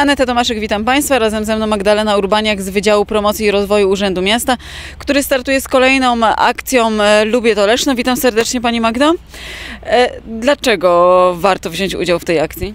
Aneta Tomaszek, witam Państwa. Razem ze mną Magdalena Urbaniak z Wydziału Promocji i Rozwoju Urzędu Miasta, który startuje z kolejną akcją e, Lubię to Leszno. Witam serdecznie Pani Magdo. E, Dlaczego warto wziąć udział w tej akcji?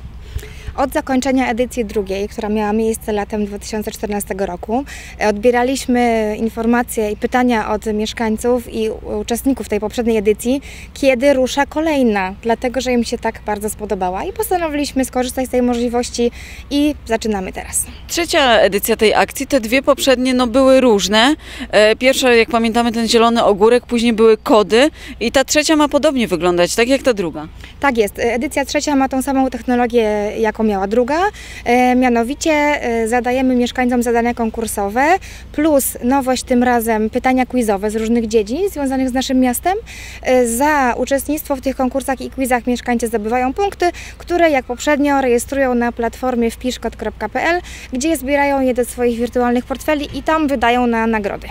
Od zakończenia edycji drugiej, która miała miejsce latem 2014 roku, e, odbieraliśmy informacje i pytania od mieszkańców i uczestników tej poprzedniej edycji, kiedy rusza kolejna, dlatego że im się tak bardzo spodobała i postanowiliśmy skorzystać z tej możliwości i zaczynamy teraz. Trzecia edycja tej akcji, te dwie poprzednie no, były różne. E, Pierwsza, jak pamiętamy, ten zielony ogórek, później były kody i ta trzecia ma podobnie wyglądać, tak jak ta druga. Tak jest, e, edycja trzecia ma tą samą technologię, jaką miała druga, e, mianowicie e, zadajemy mieszkańcom zadania konkursowe, plus nowość tym razem pytania quizowe z różnych dziedzin związanych z naszym miastem. E, Za uczestnictwo w tych konkursach i quizach mieszkańcy zdobywają punkty, które jak poprzednio rejestrują na platformie wpiszkod.pl, gdzie zbierają je do swoich wirtualnych portfeli i tam wydają na nagrody.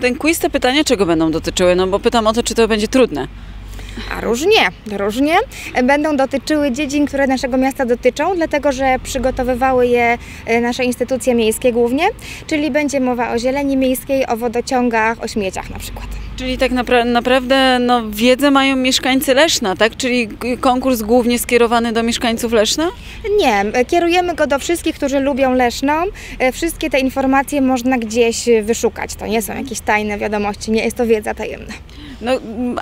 Ten quiz, te pytania czego będą dotyczyły? No bo pytam o to, czy to będzie trudne. A różnie, różnie. Będą dotyczyły dziedzin, które naszego miasta dotyczą, dlatego że przygotowywały je e, nasze instytucje miejskie głównie, czyli będzie mowa o zieleni miejskiej, o wodociągach, o śmieciach na przykład. Czyli tak napra- naprawdę no, wiedzę mają mieszkańcy Leszna, tak? Czyli konkurs głównie skierowany do mieszkańców Leszna? Nie, e, kierujemy go do wszystkich, którzy lubią Leszną. E, Wszystkie te informacje można gdzieś e, wyszukać. To nie są jakieś tajne wiadomości, nie jest to wiedza tajemna. No,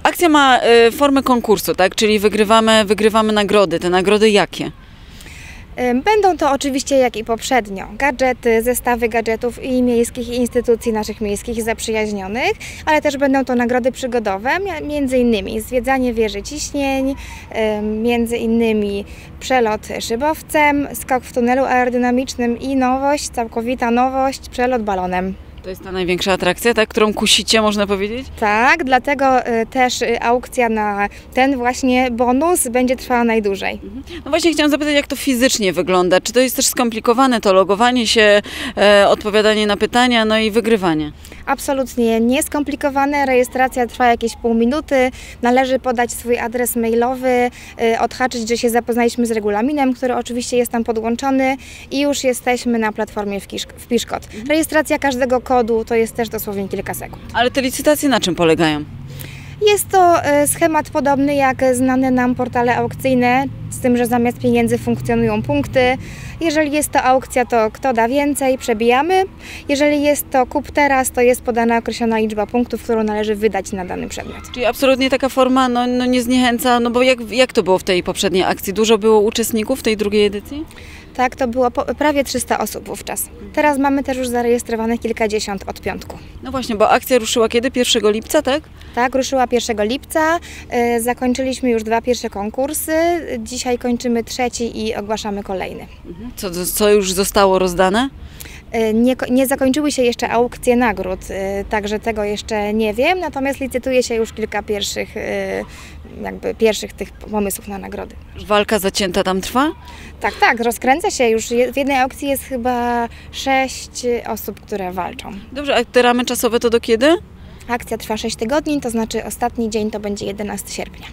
akcja ma y, formę konkursu, tak? Czyli wygrywamy, wygrywamy nagrody. Te nagrody jakie? Będą to oczywiście, jak i poprzednio, gadżety, zestawy gadżetów i miejskich instytucji naszych miejskich zaprzyjaźnionych, ale też będą to nagrody przygodowe, między innymi zwiedzanie wieży ciśnień, między innymi przelot szybowcem, skok w tunelu aerodynamicznym i nowość, całkowita nowość, przelot balonem. To jest ta największa atrakcja, tak? Którą kusicie, można powiedzieć? Tak, dlatego e, też e, aukcja na ten właśnie bonus będzie trwała najdłużej. No właśnie chciałam zapytać, jak to fizycznie wygląda? Czy to jest też skomplikowane, to logowanie się, e, odpowiadanie na pytania, no i wygrywanie? Absolutnie nieskomplikowane. Rejestracja trwa jakieś pół minuty. Należy podać swój adres mailowy, y, odhaczyć, że się zapoznaliśmy z regulaminem, który oczywiście jest tam podłączony i już jesteśmy na platformie Wkisz- Wpiszkod. Rejestracja każdego kodu to jest też dosłownie kilka sekund. Ale te licytacje na czym polegają? Jest to e, schemat podobny jak znane nam portale aukcyjne, z tym, że zamiast pieniędzy funkcjonują punkty. Jeżeli jest to aukcja, to kto da więcej, przebijamy. Jeżeli jest to kup teraz, to jest podana określona liczba punktów, którą należy wydać na dany przedmiot. Czyli absolutnie taka forma no, no nie zniechęca, no bo jak, jak to było w tej poprzedniej akcji? Dużo było uczestników tej drugiej edycji? Tak, to było prawie 300 osób wówczas. Teraz mamy też już zarejestrowanych kilkadziesiąt od piątku. No właśnie, bo akcja ruszyła kiedy? 1 lipca, tak? Tak, ruszyła 1 lipca, y, zakończyliśmy już dwa pierwsze konkursy, dzisiaj kończymy trzeci i ogłaszamy kolejny. Co, co już zostało rozdane? Y, Nie, nie zakończyły się jeszcze aukcje nagród, y, także tego jeszcze nie wiem, natomiast licytuje się już kilka pierwszych, y, jakby pierwszych tych pomysłów na nagrody. Walka zacięta tam trwa? Tak, tak, rozkręca się już. W jednej aukcji jest chyba sześć osób, które walczą. Dobrze, a te ramy czasowe to do kiedy? Akcja trwa 6 tygodni, to znaczy ostatni dzień to będzie 11 sierpnia.